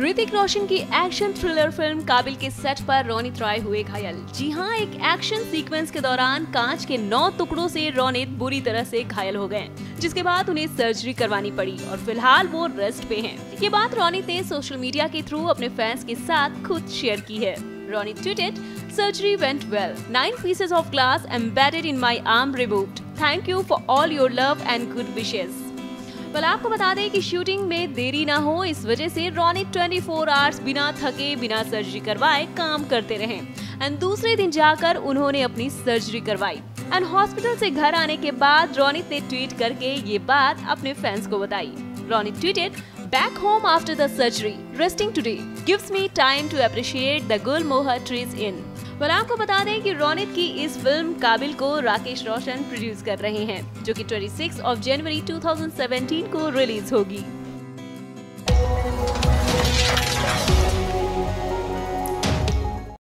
ऋतिक रोशन की action thriller film काबिल के सेट पर रोनित रॉय हुए घायल। जी हाँ एक एक्शन सीक्वेंस के दौरान कांच के नौ टुकड़ों से रोनित बुरी तरह से घायल हो गए, जिसके बाद उन्हें सर्जरी करवानी पड़ी और फ़िलहाल वो रेस्ट पे हैं। ये बात रोनित ने सोशल मीडिया के थ्रू अपने फैंस के साथ खुद शेयर की है। Ronit tweeted surgery went well nine pieces of glass embedded in my arm removed thank you for all your love and good wishes well आपको बता दें कि शूटिंग में देरी ना हो, इस वजह से रोनित 24 फोर आवर्स बिना थके, बिना सर्जरी करवाए काम करते रहे। एंड दूसरे दिन जाकर उन्होंने अपनी सर्जरी करवाई। एंड हॉस्पिटल से घर आने के बाद रोनित ने ट्वीट करके ये बात अपने फैंस को बताई। Ronit tweeted back home after the surgery resting today gives me time to appreciate the gulmohar trees in पर आपको बता दें कि रोनित की इस फ़िल्म काबिल को राकेश रोशन प्रोड्यूस कर रहे हैं, जो कि 26 ऑफ़ जनवरी 2017 को रिलीज़ होगी।